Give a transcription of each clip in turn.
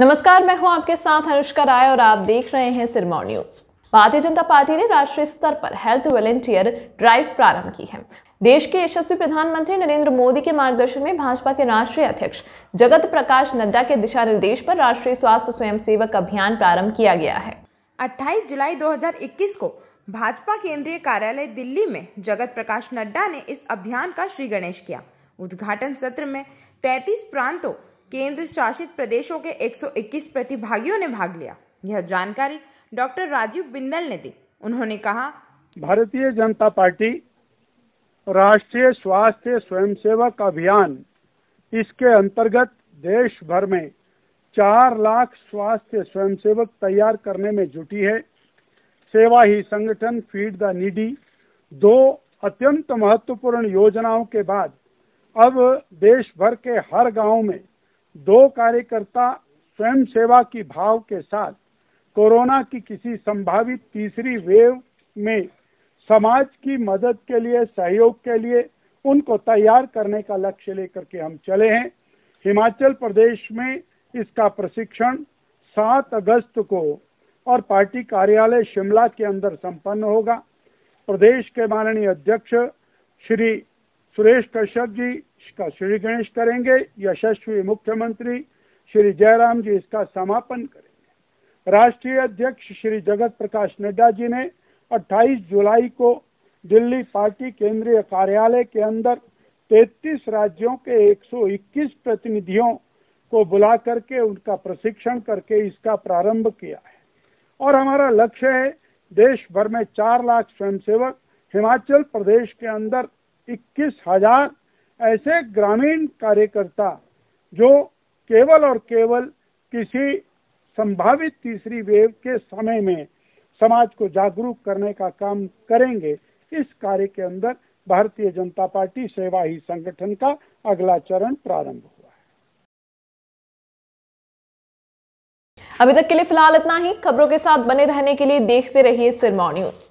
नमस्कार, मैं हूँ आपके साथ अनुष्का राय और आप देख रहे हैं सिरमौर न्यूज़। भारतीय जनता पार्टी ने राष्ट्रीय स्तर पर हेल्थ वॉलेंटियर ड्राइव प्रारंभ की है। देश के यशस्वी प्रधानमंत्री नरेंद्र मोदी के मार्गदर्शन में भाजपा के राष्ट्रीय अध्यक्ष जगत प्रकाश नड्डा के दिशा निर्देश पर राष्ट्रीय स्वास्थ्य स्वयंसेवक अभियान प्रारंभ किया गया है। 28 जुलाई 2021 को भाजपा केंद्रीय कार्यालय दिल्ली में जगत प्रकाश नड्डा ने इस अभियान का श्री गणेश किया। उद्घाटन सत्र में 33 प्रांतों केंद्र शासित प्रदेशों के 121 प्रतिभागियों ने भाग लिया। यह जानकारी डॉक्टर राजीव बिंदल ने दी। उन्होंने कहा, भारतीय जनता पार्टी राष्ट्रीय स्वास्थ्य स्वयंसेवक अभियान, इसके अंतर्गत देश भर में चार लाख स्वास्थ्य स्वयंसेवक तैयार करने में जुटी है। सेवा ही संगठन फ़ीड द नीडी। दो अत्यंत महत्वपूर्ण योजनाओं के बाद अब देश भर के हर गाँव में दो कार्यकर्ता स्वयं सेवा की भाव के साथ कोरोना की किसी संभावित तीसरी वेव में समाज की मदद के लिए, सहयोग के लिए उनको तैयार करने का लक्ष्य लेकर के हम चले हैं। हिमाचल प्रदेश में इसका प्रशिक्षण 7 अगस्त को और पार्टी कार्यालय शिमला के अंदर संपन्न होगा। प्रदेश के माननीय अध्यक्ष श्री सुरेश कश्यप जी इसका श्री गणेश करेंगे, यशस्वी मुख्यमंत्री श्री जयराम जी इसका समापन करेंगे। राष्ट्रीय अध्यक्ष श्री जगत प्रकाश नड्डा जी ने 28 जुलाई को दिल्ली पार्टी केंद्रीय कार्यालय के अंदर 33 राज्यों के 121 प्रतिनिधियों को बुला करके उनका प्रशिक्षण करके इसका प्रारंभ किया है। और हमारा लक्ष्य है, देश भर में चार लाख स्वयंसेवक हिमाचल प्रदेश के अंदर इक्कीस हज़ार ऐसे ग्रामीण कार्यकर्ता जो केवल और केवल किसी संभावित तीसरी वेव के समय में समाज को जागरूक करने का काम करेंगे इस कार्य के अंदर भारतीय जनता पार्टी सेवा ही संगठन का अगला चरण प्रारंभ हुआ है। अभी तक के लिए फ़िलहाल इतना ही। खबरों के साथ बने रहने के लिए देखते रहिए सिरमौर न्यूज़।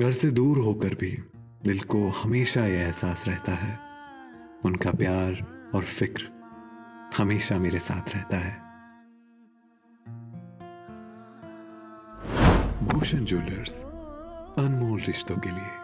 घर से दूर होकर भी दिल को हमेशा यह एहसास रहता है। उनका प्यार और फ़िक्र हमेशा मेरे साथ रहता है। भूषण ज्वेलर्स, अनमोल रिश्तों के लिए।